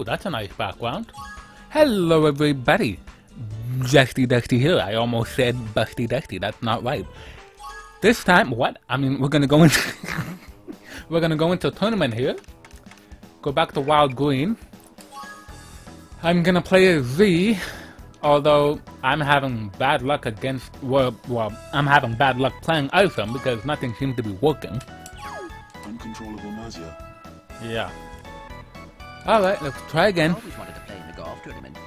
Oh, that's a nice background. Hello, everybody. Justy Dusty here. I almost said Busty Dusty. That's not right. This time, what? I mean, we're gonna go into we're gonna go into a tournament here. Go back to Wild Green. I'm gonna play a Z, although I'm having bad luck against well, well, I'm having bad luck playing Isom because nothing seems to be working. Uncontrollable nausea. Yeah. All right, let's try again. Always wanted to play in the golf tournament.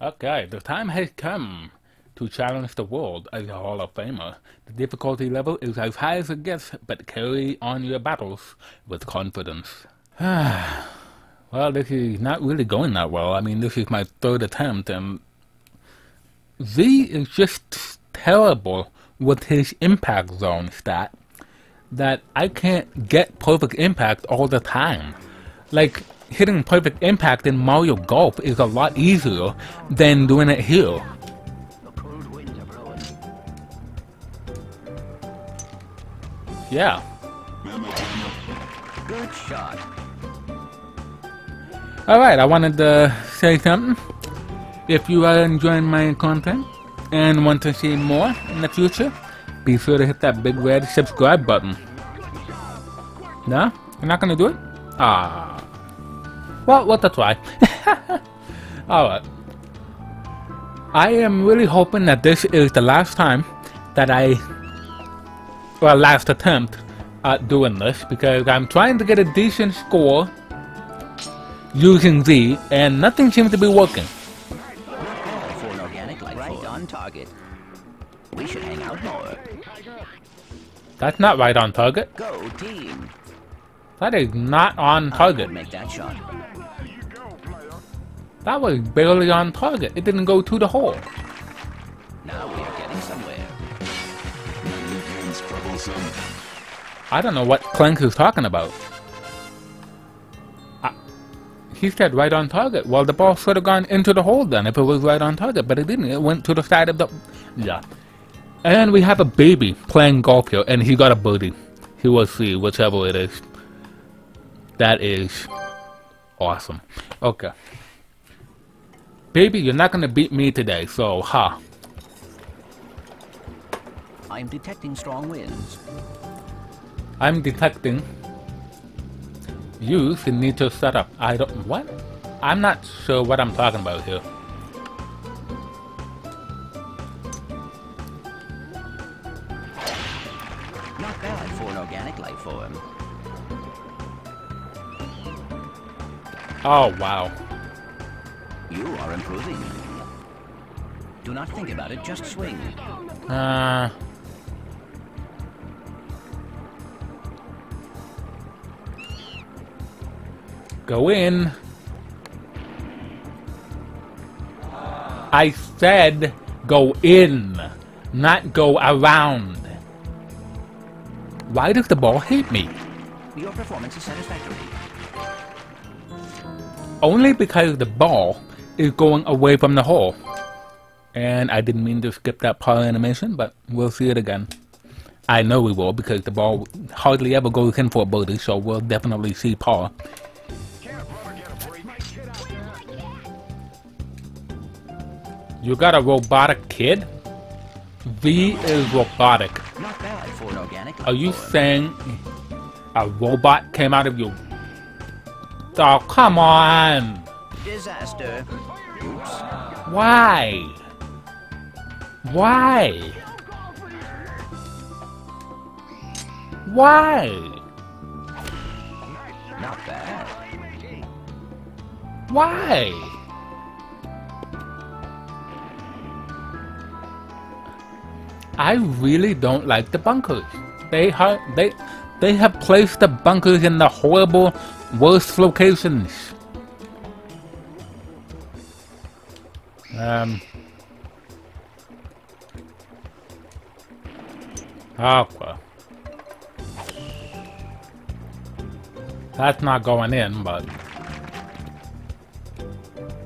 Okay, the time has come to challenge the world as a Hall of Famer. The difficulty level is as high as it gets, but carry on your battles with confidence. well, this is not really going that well. I mean, this is my third attempt, and Z is just terrible with his impact zone stat that I can't get perfect impact all the time. Like, hitting perfect impact in Mario Golf is a lot easier than doing it here. The cold winds are blowing. Yeah. Good shot. Alright, I wanted to say something. If you are enjoying my content and want to see more in the future, be sure to hit that big red subscribe button. No? You're not gonna do it? Ah. Well, what a try. Alright. I am really hoping that this is the last time that I well last attempt at doing this because I'm trying to get a decent score using Z and nothing seems to be working. That's not right on target. Go team. That is not on target. Make that shot. That was barely on target. It didn't go to the hole. Now we are getting somewhere. I don't know what Clank is talking about. I, he said right on target. Well, the ball should have gone into the hole then if it was right on target, but it didn't. It went to the side of the... Yeah. And we have a baby playing golf here, and he got a birdie. He was see, whichever it is. That is awesome. Okay. Baby, you're not gonna beat me today, so ha. I'm detecting strong winds. I'm detecting need to set up. I don't what? I'm not sure what I'm talking about here. Oh wow. You are improving. Do not think about it, just swing. Uh Go in. I said go in, not go around. Why does the ball hate me? Your performance is satisfactory. Only because the ball is going away from the hole. And I didn't mean to skip that part animation, but we'll see it again. I know we will because the ball hardly ever goes in for a birdie, so we'll definitely see par. You got a robotic kid? V is robotic. Not bad for an organic Are you saying a robot came out of you? Oh, come on! Disaster. Oops. Why? Why? Why? Not bad. Why? I really don't like the bunkers. They have they they have placed the bunkers in the horrible, worst locations. Um. Okay. That's not going in, but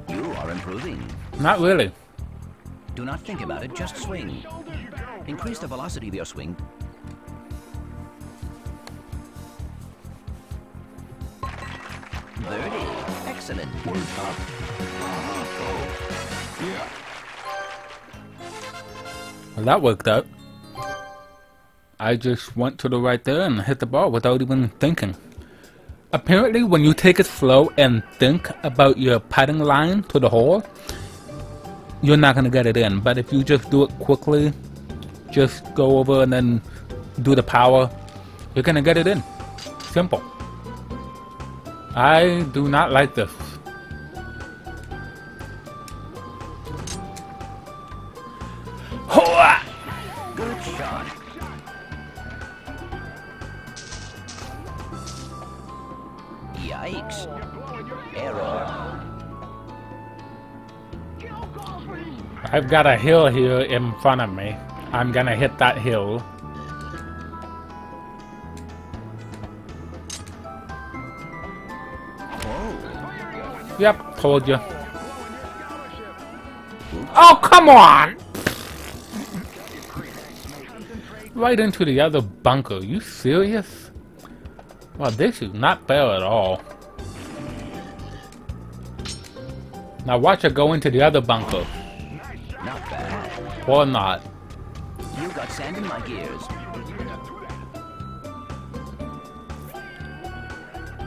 You are improving. not really. Do not think about it, just swing. Increase the velocity of your swing. Excellent. Word up. Oh. Yeah. Well, that worked out. I just went to the right there and hit the ball without even thinking. Apparently, when you take it slow and think about your putting line to the hole, you're not going to get it in. But if you just do it quickly, just go over and then do the power, you're going to get it in. Simple. I do not like this. Hoa! Good shot. Yikes. Error. I've got a hill here in front of me. I'm gonna hit that hill. Yep, told you. Oh, come on! Right into the other bunker. You serious? Well, this is not fair at all. Now watch her go into the other bunker. not bad. Or not. You got sand in my gears.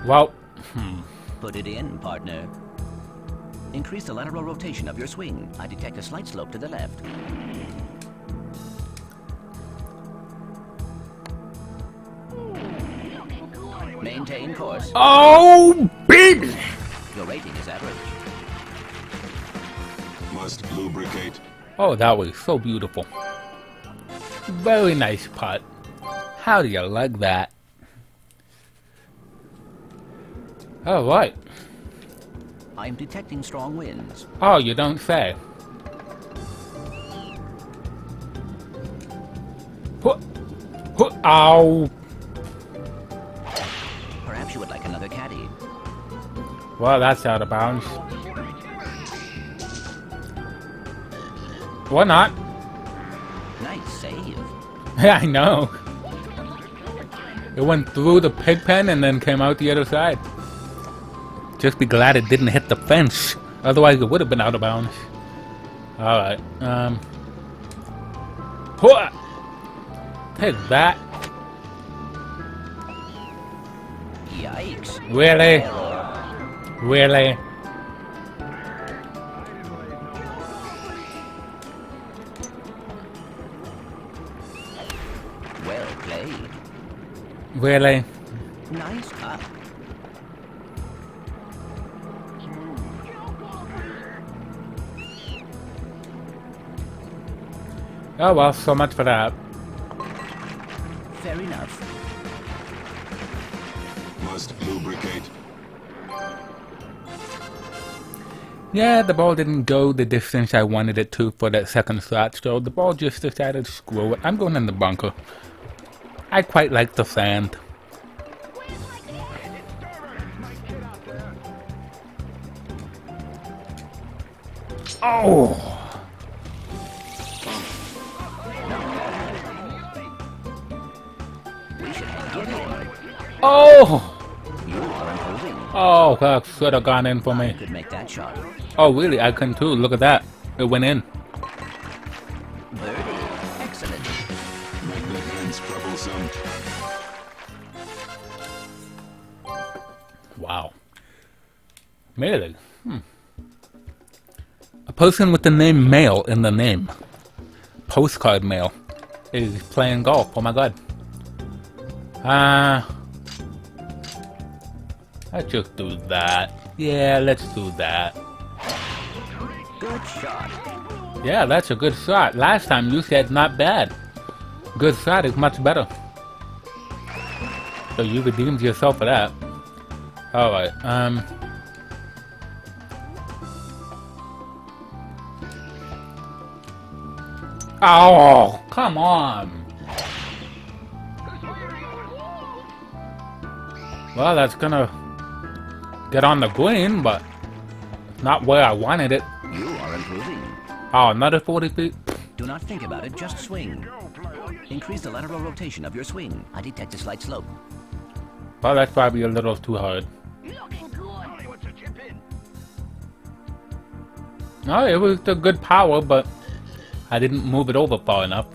Well, hmm. Put it in, partner. Increase the lateral rotation of your swing. I detect a slight slope to the left. Maintain course. oh, baby! Your rating is average. Must lubricate. Oh, that was so beautiful. Very nice putt. How do you like that? Alright. I'm detecting strong winds. Oh, you don't say. Huh. Huh. Ow. Perhaps you would like another caddy. Well, that's out of bounds. Or not. Nice save. Yeah, I know. It went through the pig pen and then came out the other side. Just be glad it didn't hit the fence. Otherwise, it would have been out of bounds. Alright, um... Take that. Yikes. Really? Really? Well played. Really? Nice cut. Oh well, so much for that. Fair enough. Must lubricate. Yeah, the ball didn't go the distance I wanted it to for that second shot, so the ball just decided, screw it, I'm going in the bunker. I quite like the sand. Oh! Oh! You are improving. Oh, that should have gone in for me. Could make that shot. Oh, really? I can too. Look at that. It went in. Birdie. Excellent. Hands troublesome. Wow. Really? Hmm. A person with the name Mail in the name. Postcard mail. Is playing golf. Oh my god. Ah. Let's just do that. Yeah, let's do that. Good shot. Yeah, that's a good shot. Last time you said not bad. Good shot is much better. So you redeemed yourself for that. Alright, um... Oh, come on! Well, that's gonna get on the green, but not where I wanted it. You are improving. Oh, another 40 feet? Do not think about it, just swing. Increase the lateral rotation of your swing. I detect a slight slope. Well, that's probably a little too hard. No, it was a good power, but I didn't move it over far enough.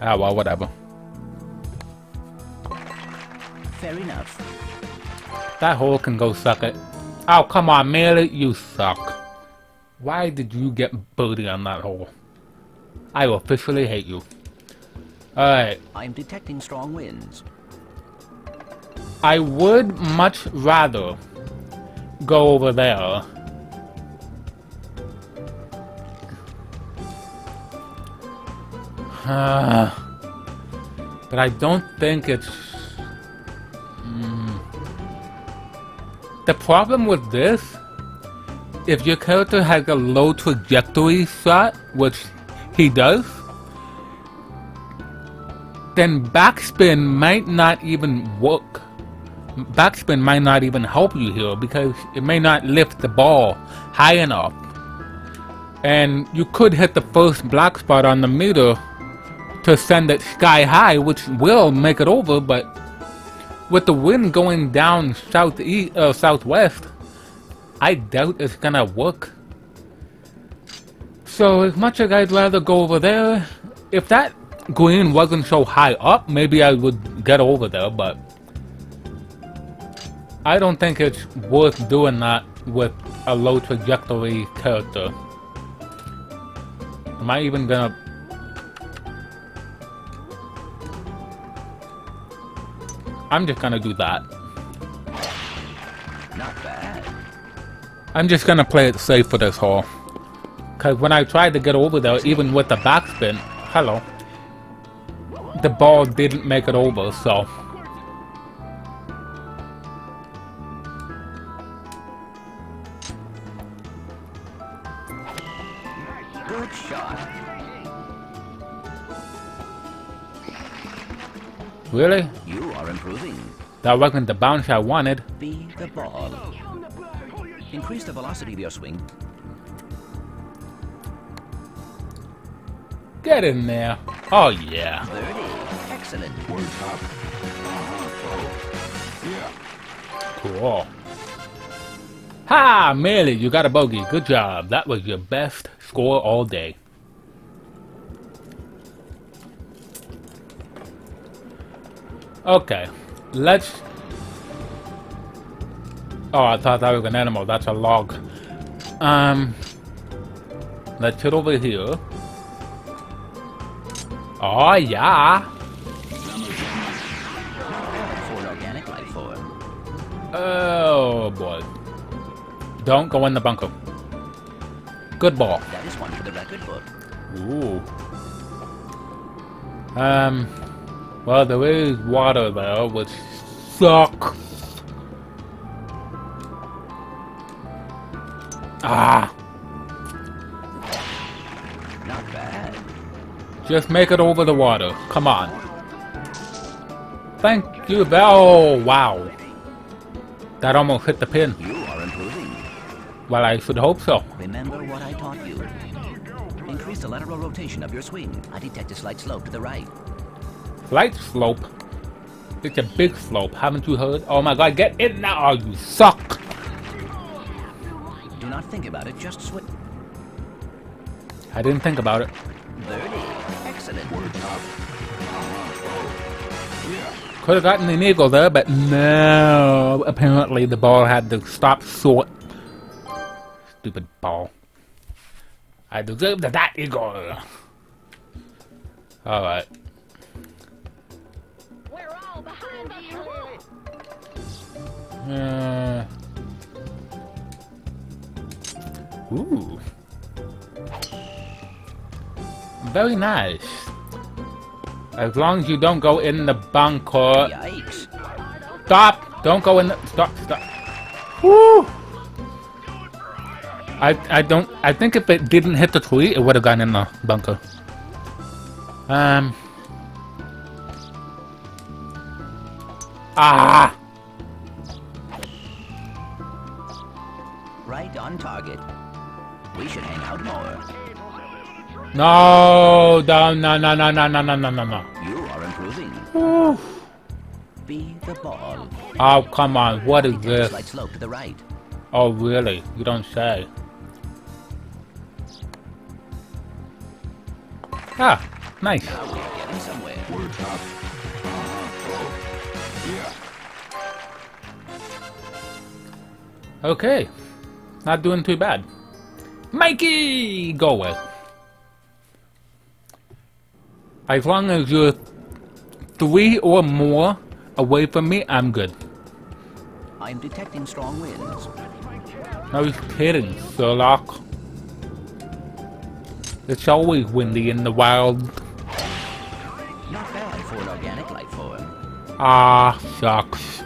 Ah, well, whatever. Fair enough. That hole can go suck it. Oh, come on, Melee, you suck. Why did you get booty on that hole? I officially hate you. Alright, I'm detecting strong winds. I would much rather go over there. But I don't think it's... The problem with this, if your character has a low trajectory shot, which he does, then backspin might not even work. Backspin might not even help you here because it may not lift the ball high enough. And you could hit the first black spot on the meter to send it sky high, which will make it over, but with the wind going down southeast, uh, southwest, I doubt it's gonna work. So as much as I'd rather go over there, if that green wasn't so high up, maybe I would get over there, but I don't think it's worth doing that with a low trajectory character. Am I even gonna... I'm just gonna do that. Not bad. I'm just gonna play it safe for this hole. Cause when I tried to get over there, even with the backspin, hello, the ball didn't make it over, so. Good shot. Really? You are improving. That wasn't the bounce I wanted. Be the ball. Increase the velocity of your swing. Get in there. Oh yeah. Birdie. Excellent. Word up. Yeah. Cool. Ha! Melee, you got a bogey. Good job. That was your best score all day. Okay. Let's... Oh, I thought that was an animal. That's a log. Um... Let's hit over here. Oh, yeah. For an organic life form. Oh, boy. Don't go in the bunker. Good ball. That is one for the record book. Ooh. Um. Well, there is water there, which sucks. Ah! Not bad. Just make it over the water. Come on. Thank you. Oh, wow. That almost hit the pin. You are improving. Well, I should hope so. Remember what I taught you. Increase the lateral rotation of your swing. I detect a slight slope to the right. Light slope. It's a big slope. Haven't you heard? Oh my god, get in now. Oh, you suck. Do not think about it, just swing. I didn't think about it. Birdie. Excellent. Word up. Yeah. Could have gotten an eagle there, but no. Apparently the ball had to stop short. Stupid ball. I deserve that eagle. Alright. Uh, ooh. Very nice. As long as you don't go in the bunker. Yikes. Stop! Don't go in the. Stop! Stop! Woo! I I don't. I think if it didn't hit the tree, it would have gone in the bunker. Um. Ah! Right on target. We should hang out more. No, no, no, no, no, no, no, no, no, no. You are improving. Oof. Be the ball. Oh, come on. What is this? Slight slope to the right. Oh, really? You don't say. Ah, nice. Now we're getting somewhere. We're tough. Okay. Not doing too bad. Mikey! Go away. As long as you're three or more away from me, I'm good. I'm detecting strong winds. No kidding, Sherlock. It's always windy in the wild. Not bad for an organic life form. Ah, shucks.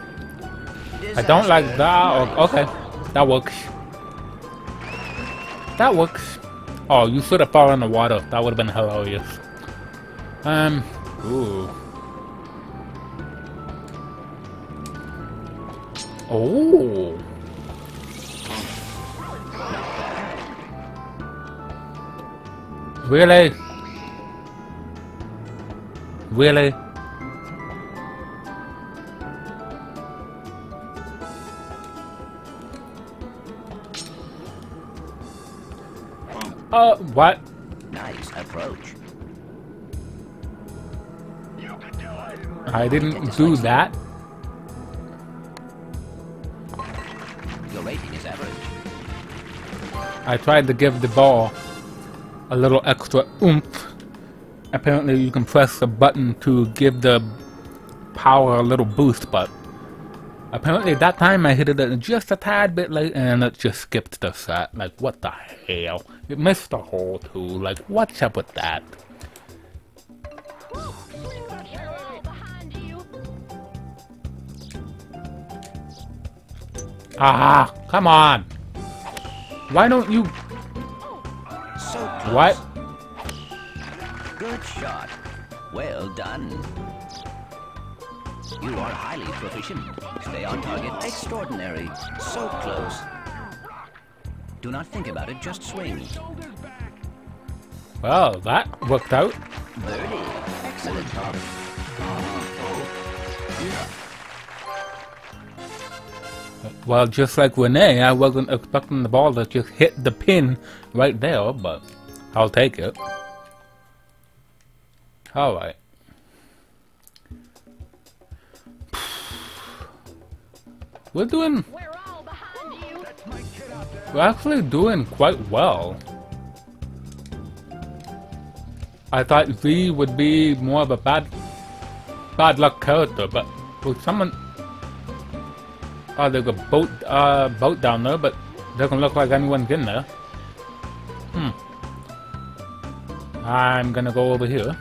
I don't like that. Okay, that works. That works. Oh, you should have fallen in the water. That would have been hilarious. Um, ooh. Oh. Really? Really? Uh, what? Nice approach. I didn't do that. Your rating is average. I tried to give the ball a little extra oomph. Apparently you can press a button to give the power a little boost, but apparently that time I hit it just a tad bit late and it just skipped the set. Like, what the hell? It missed the hole too. Like, what's up with that? Ah, come on. Why don't you... So. What? Good shot. Well done. You are highly proficient. Stay on target. Extraordinary. So close. Do not think about it, just swing. Well, that worked out. Birdie. Excellent. Well, just like Renee, I wasn't expecting the ball to just hit the pin right there, but I'll take it. Alright. We're doing, We're actually doing quite well. I thought Z would be more of a bad, bad luck character, but with someone, oh, there's a boat, uh, boat down there, but doesn't look like anyone's in there. Hmm. I'm gonna go over here.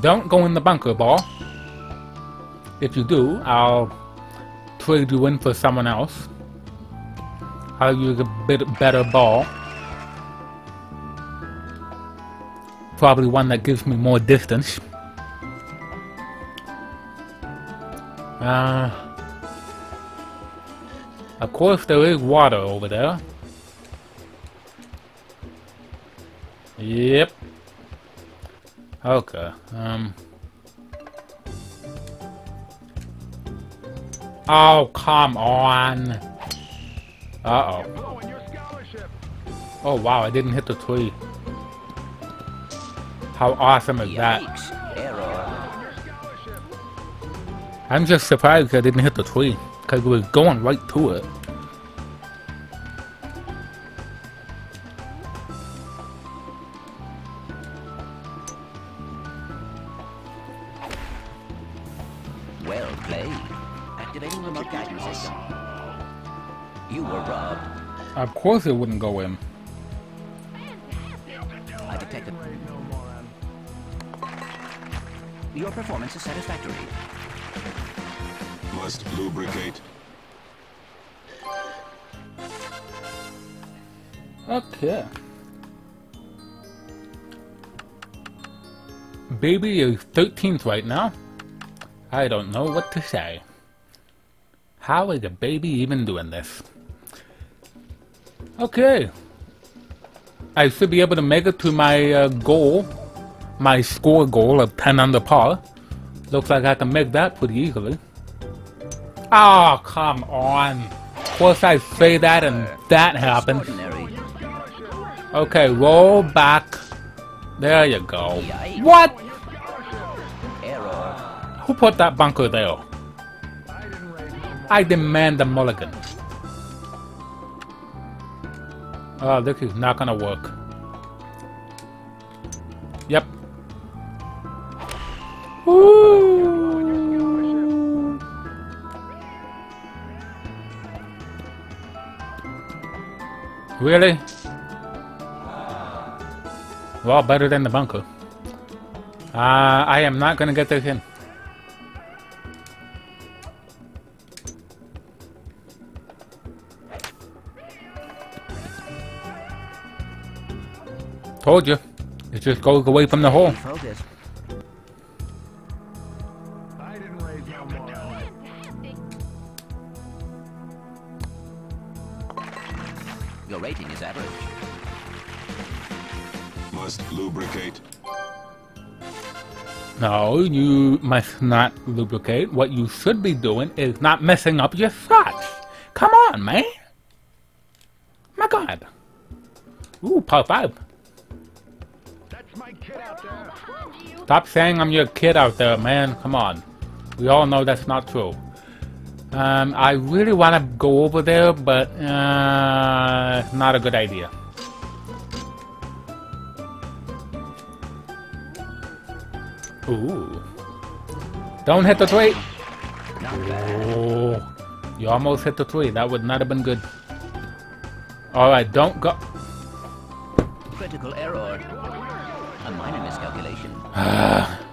Don't go in the bunker, ball. If you do, I'll trade you in for someone else. I'll use a bit better ball. Probably one that gives me more distance. Uh, of course, there is water over there. Yep. Okay. Um. Oh, come on. Uh oh. Oh wow, I didn't hit the tree. How awesome is that? I'm just surprised I didn't hit the tree. Because we was going right to it. Course it wouldn't go in. I detected. Your performance is satisfactory. Must lubricate. Okay. Baby is 13th right now. I don't know what to say. How is a baby even doing this? Okay. I should be able to make it to my uh, goal, my score goal of 10 under par. Looks like I can make that pretty easily. Oh, come on. Of course I say that and that happens. Okay, roll back. There you go. What? Who put that bunker there? I demand a mulligan. Oh, this is not gonna work. Yep. Woo! Really? Well, better than the bunker. Uh, I am not gonna get this in. Told you. It just goes away from the hole. Focus. I didn't raise no more. Your rating is average. Must lubricate. No, you must not lubricate. What you should be doing is not messing up your shots. Come on, man. My God. Ooh, part five. Stop saying I'm your kid out there, man. Come on. We all know that's not true. Um, I really want to go over there, but uh, not a good idea. Ooh. Don't hit the tree. Oh, you almost hit the tree. That would not have been good. Alright, don't go. Critical error. A minor.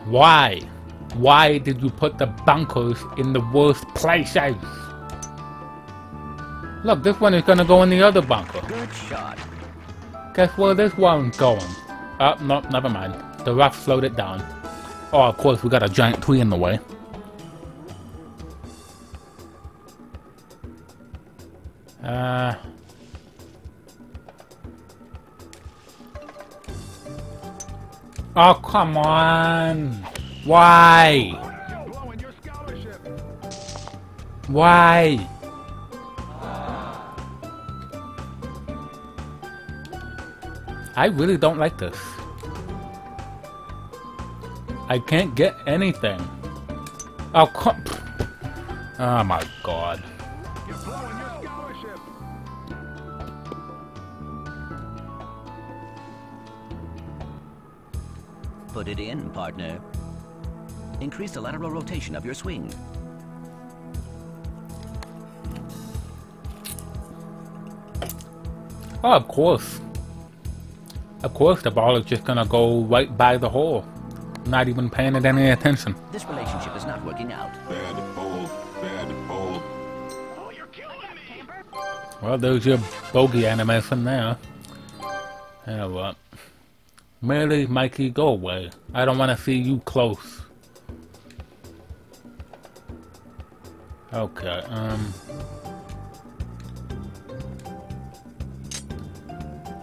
Why? Why did you put the bunkers in the worst places? Look, this one is gonna go in the other bunker. Good shot. Guess where this one's going? Oh, no, never mind. The rough slowed it down. Oh, of course, we got a giant tree in the way. Uh... Oh, come on! Why? Why? I really don't like this. I can't get anything. Oh, come. Oh my god. Partner. Increase the lateral rotation of your swing. Oh, of course. Of course, the ball is just gonna go right by the hole. Not even paying it any attention. This relationship is not working out. Bad hole. Bad hole. Oh, you're killing me. Well, there's your bogey animation there. Yeah, what? Merely, Mikey, go away. I don't want to see you close. Okay, um...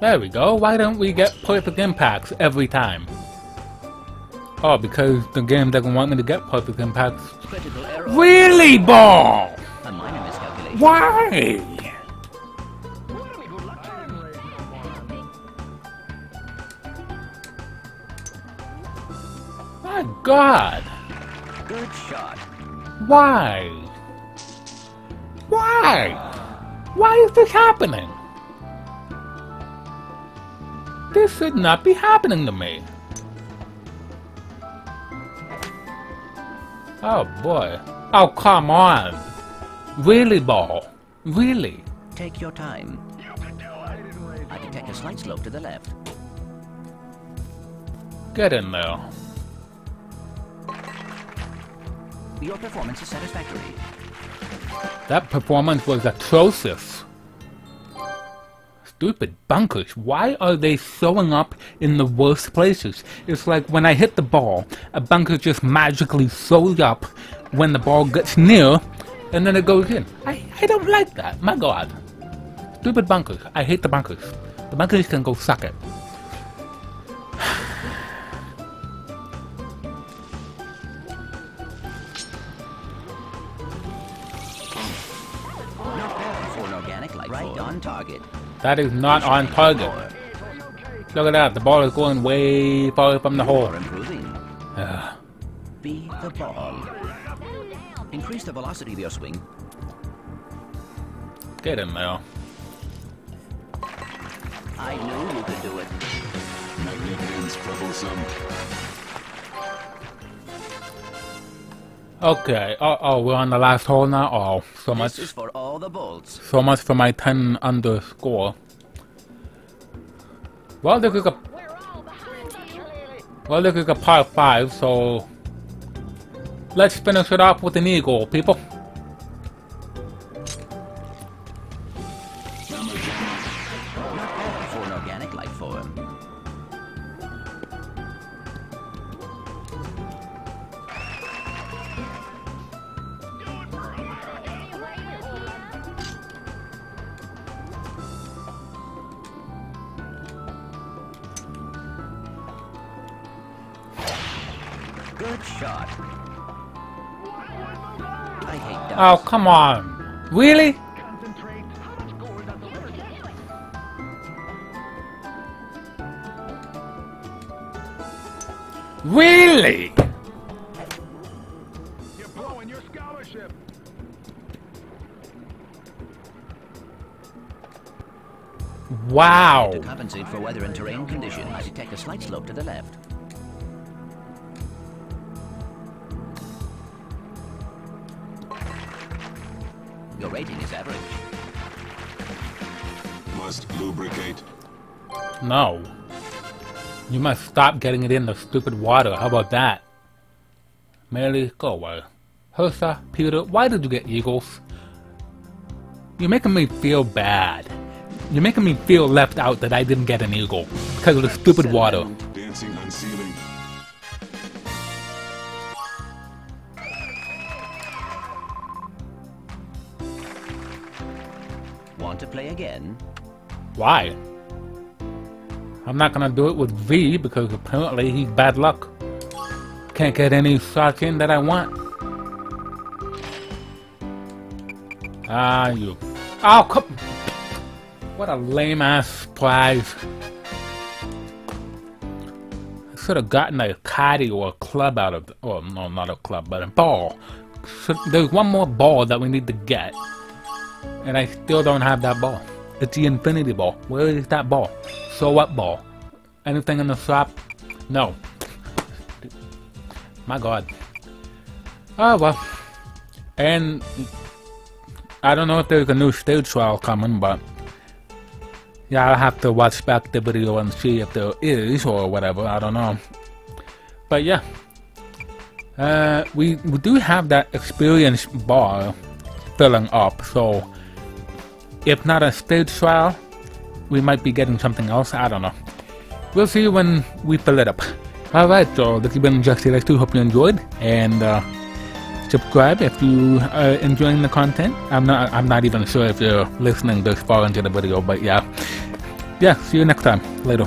There we go. Why don't we get perfect impacts every time? Oh, because the game doesn't want me to get perfect impacts. Really, ball? A minor miscalculation. Why? God. Good shot. Why? Why? Why is this happening? This should not be happening to me. Oh boy. Oh, come on. Really, ball? Really? Take your time. I didn't raise I detect a slight slope to the left. Get in there. Your performance is satisfactory. That performance was atrocious. Stupid bunkers. Why are they showing up in the worst places? It's like when I hit the ball, a bunker just magically shows up when the ball gets near, and then it goes in. I, I don't like that. My god. Stupid bunkers. I hate the bunkers. The bunkers can go suck it. Right on target. That is not on target. More. Look at that, the ball is going way far from the hole. You're. Ugh. Be the ball. Increase the velocity of your swing. Get him, there. I knew you could do it. Magnificence troublesome. Okay, uh oh, we're on the last hole now? Oh, so much. This is for all the bolts. So much for my 10 underscore. Well, this is a We're all behind you. well, this is a par five, so let's finish it off with an eagle, people. Good shot. I hate ducks. Oh, come on. Really? Really? You're blowing your scholarship. Wow. To compensate for weather and terrain conditions, I detect a slight slope to the left. No. You must stop getting it in the stupid water. How about that? Mary, go away. Hersa, Peter, why did you get eagles? You're making me feel bad. You're making me feel left out that I didn't get an eagle because of the stupid water. Dancing unsealing. Want to play again? Why? I'm not gonna do it with V because apparently he's bad luck. Can't get any shots in that I want. Ah, you. Oh, come. What a lame ass prize. I should have gotten a caddy or a club out of. Oh, no, not a club, but a ball. So there's one more ball that we need to get. And I still don't have that ball. It's the infinity ball. Where is that ball? So what ball? Anything in the shop? No. My god. Oh well. And I don't know if there's a new stage trial coming, but yeah, I'll have to watch back the video and see if there is or whatever. I don't know. But yeah. Uh, we, we do have that experience bar filling up, so if not a stage trial, we might be getting something else. I don't know. We'll see when we fill it up. Alright, so this has been Jesse Lex 2. Hope you enjoyed. And uh, subscribe if you are enjoying the content. I'm not I'm not even sure if you're listening this far into the video, but yeah. Yeah, see you next time. Later.